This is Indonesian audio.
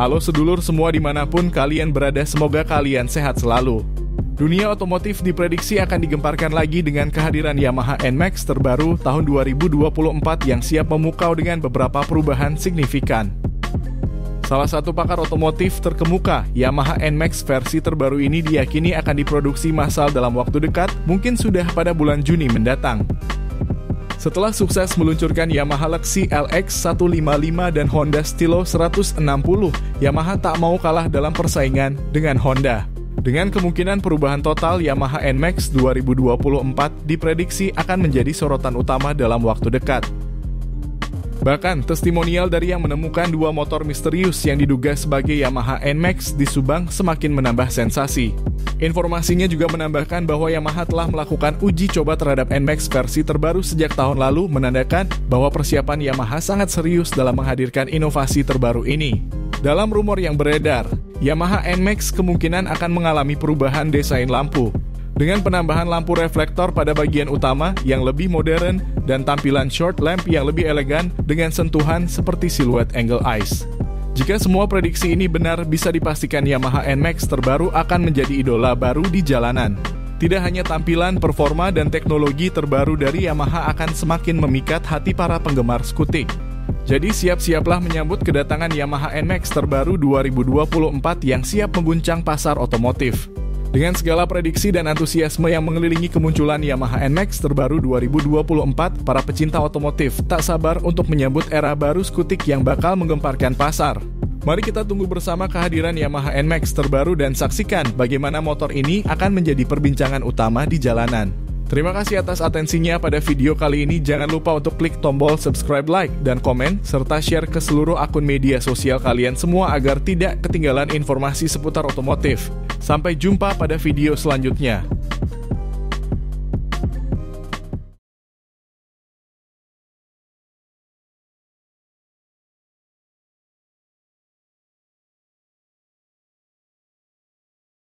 Halo sedulur semua di mana pun kalian berada, semoga kalian sehat selalu. Dunia otomotif diprediksi akan digemparkan lagi dengan kehadiran Yamaha NMAX terbaru tahun 2024 yang siap memukau dengan beberapa perubahan signifikan. Salah satu pakar otomotif terkemuka, Yamaha NMAX versi terbaru ini diyakini akan diproduksi massal dalam waktu dekat, mungkin sudah pada bulan Juni mendatang. Setelah sukses meluncurkan Yamaha Lexi LX 155 dan Honda Stilo 160, Yamaha tak mau kalah dalam persaingan dengan Honda. Dengan kemungkinan perubahan total, Yamaha NMAX 2024 diprediksi akan menjadi sorotan utama dalam waktu dekat. Bahkan, testimonial dari yang menemukan dua motor misterius yang diduga sebagai Yamaha NMAX di Subang semakin menambah sensasi. Informasinya juga menambahkan bahwa Yamaha telah melakukan uji coba terhadap NMAX versi terbaru sejak tahun lalu menandakan bahwa persiapan Yamaha sangat serius dalam menghadirkan inovasi terbaru ini. Dalam rumor yang beredar, Yamaha NMAX kemungkinan akan mengalami perubahan desain lampu dengan penambahan lampu reflektor pada bagian utama yang lebih modern dan tampilan short lamp yang lebih elegan dengan sentuhan seperti siluet angle eyes. Jika semua prediksi ini benar, bisa dipastikan Yamaha NMAX terbaru akan menjadi idola baru di jalanan. Tidak hanya tampilan, performa, dan teknologi terbaru dari Yamaha akan semakin memikat hati para penggemar skutik. Jadi siap-siaplah menyambut kedatangan Yamaha NMAX terbaru 2024 yang siap mengguncang pasar otomotif. Dengan segala prediksi dan antusiasme yang mengelilingi kemunculan Yamaha NMAX terbaru 2024, para pecinta otomotif tak sabar untuk menyambut era baru skutik yang bakal menggemparkan pasar. Mari kita tunggu bersama kehadiran Yamaha NMAX terbaru dan saksikan bagaimana motor ini akan menjadi perbincangan utama di jalanan. Terima kasih atas atensinya pada video kali ini. Jangan lupa untuk klik tombol subscribe, like, dan komen, serta share ke seluruh akun media sosial kalian semua agar tidak ketinggalan informasi seputar otomotif. Sampai jumpa pada video selanjutnya.